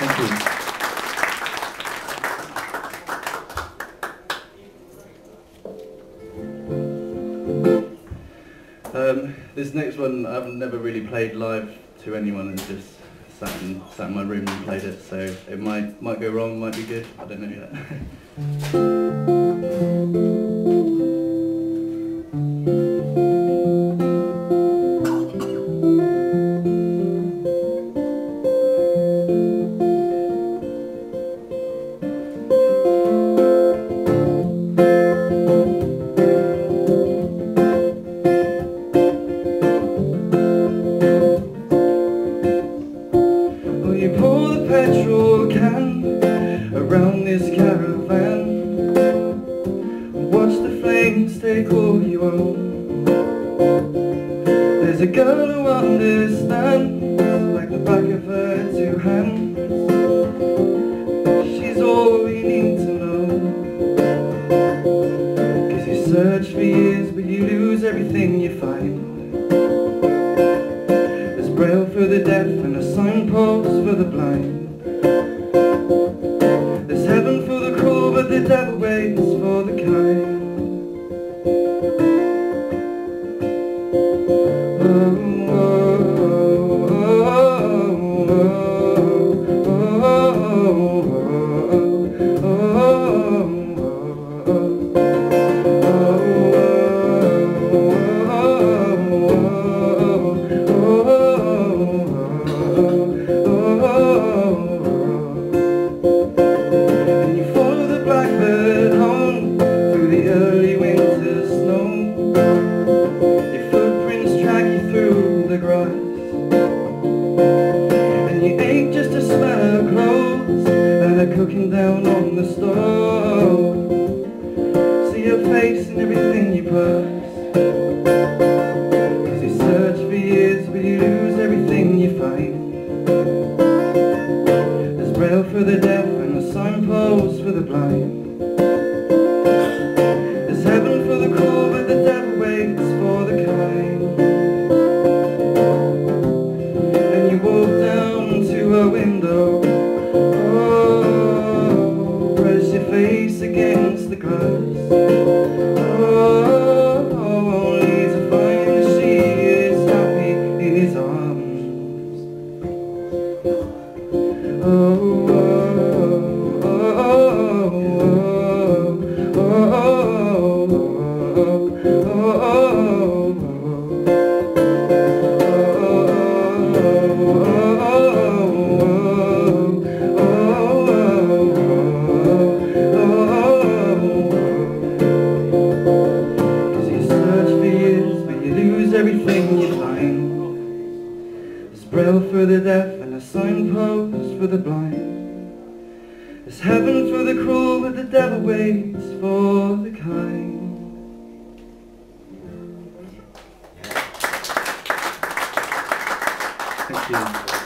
Thank you. Um, this next one I've never really played live to anyone and just sat in, sat in my room and played it, so it might might go wrong, might be good, I don't know yet. A girl who understands Like the back of her two hands. She's all we need to know. Cause you search for years but you lose everything you find. There's braille for the deaf and a signpost for the blind cooking down on the stove. See your face in everything you post. Cause you search for years but you lose everything you find. There's braille for the deaf and a signpost for the blind. There's heaven for the cruel but the devil waits for the kind. And you walk down to a window glass everything you There's braille for the deaf and a signpost for the blind. There's heaven for the cruel but the devil waits for the kind. Thank you.